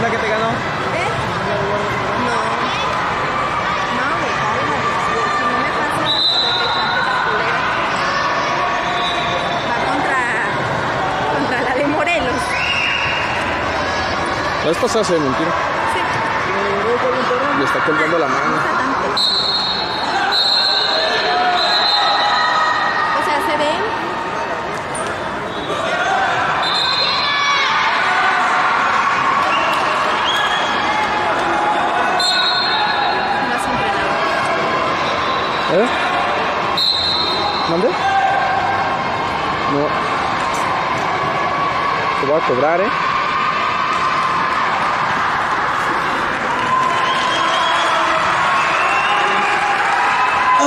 ¿Es la que te ganó? ¿Eh? No. No, me calma. Si no me pasa la culera. Va contra, contra la de Morelos. La pasada se mentira. Sí. Le está temblando la No mano. está tanto. O sea, se ven. No has entrenado. ¿Eh? ¿Mande? No. Te voy a cobrar, ¿eh? La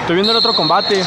Estoy viendo el otro combate.